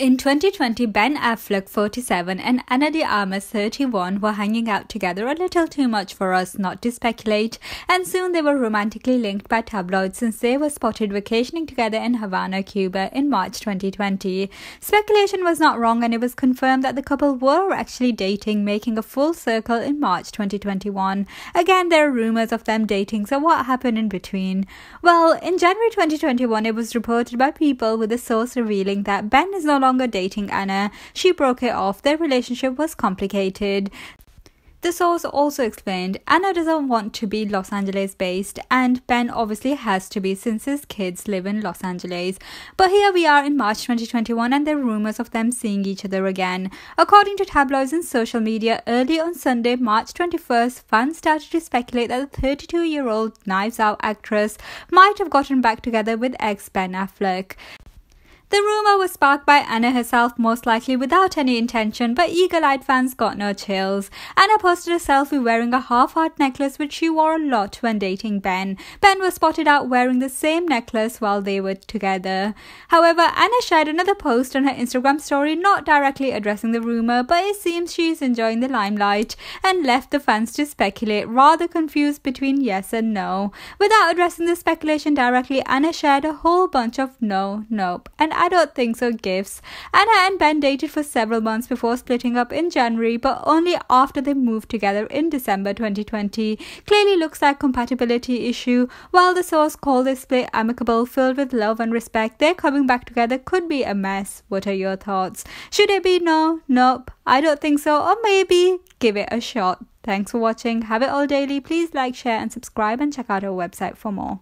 In 2020, Ben Affleck, 47, and Ana de Armas, 31, were hanging out together a little too much for us not to speculate, and soon they were romantically linked by tabloids since they were spotted vacationing together in Havana, Cuba in March 2020. Speculation was not wrong, and it was confirmed that the couple were actually dating, making a full circle in March 2021. Again, there are rumors of them dating, so what happened in between? Well, in January 2021, it was reported by people with a source revealing that Ben is no longer longer dating Ana. She broke it off. Their relationship was complicated. The source also explained Ana doesn't want to be Los Angeles based, and Ben obviously has to be since his kids live in Los Angeles. But here we are in March 2021, and there are rumors of them seeing each other again. According to tabloids and social media, early on Sunday, March 21st, fans started to speculate that the 32 year old Knives Out actress might have gotten back together with ex Ben Affleck. The rumor was sparked by Ana herself, most likely without any intention, but eagle eyed fans got no chills. Ana posted a selfie wearing a half heart necklace, which she wore a lot when dating Ben. Ben was spotted out wearing the same necklace while they were together. However, Ana shared another post on her Instagram story, not directly addressing the rumor, but it seems she's enjoying the limelight and left the fans to speculate, rather confused between yes and no. Without addressing the speculation directly, Ana shared a whole bunch of no, nope, and I don't think so GIFs. Ana and Ben dated for several months before splitting up in January, but only after they moved together in December 2020. Clearly looks like compatibility issue. While the source called this split amicable, filled with love and respect, their coming back together could be a mess. What are your thoughts? Should it be no? Nope. I don't think so. Or maybe give it a shot. Thanks for watching. Have it all daily. Please like, share, and subscribe, and check out our website for more.